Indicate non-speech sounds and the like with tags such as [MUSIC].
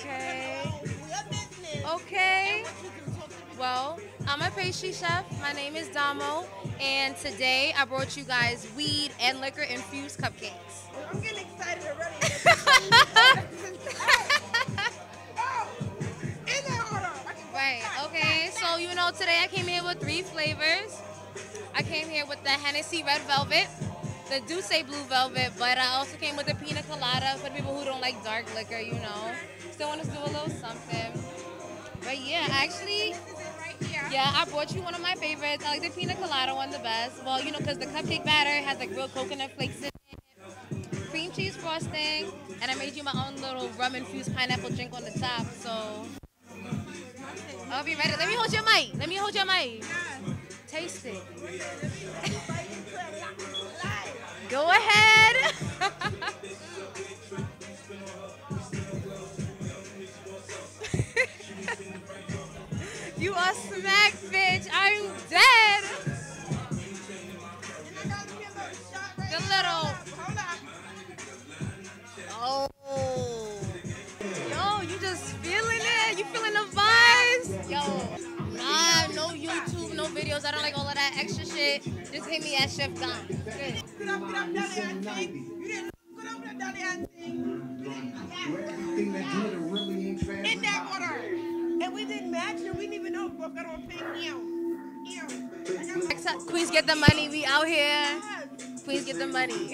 Okay. Okay. Well, I'm a pastry chef. My name is Damo, and today I brought you guys weed and liquor infused cupcakes. Oh, I'm getting excited already. [LAUGHS] oh, in that order. Right. Okay. So you know, today I came here with three flavors. I came here with the Hennessy Red Velvet, the D'ussé Blue Velvet, but I also came with the Pina Colada for people who don't like dark liquor. You know, still want to do a little something. But yeah, actually, yeah, I brought you one of my favorites. I like the Pina Colada one the best. Well, you know, because the cupcake batter has like real coconut flakes in it, cream cheese frosting, and I made you my own little rum infused pineapple drink on the top. So. I'll be ready. Let me hold your mic. Let me hold your mic. Taste it. Go ahead. [LAUGHS] you are smack, bitch. I'm dead. The little. Oh. Yo, you just feeling it? You feeling the vibes? Yo, nah, no YouTube, no videos. I don't like that extra shit. Just hit me at Chef Dom. Good. Get up, get up, Dolly and sing. You didn't look good over there, Dolly and sing. Everything that glitter really ain't fast. In that order. And we didn't match and we didn't even know if we got on pink. Ew. Ew. Queens get the money. We out here. Queens get the money.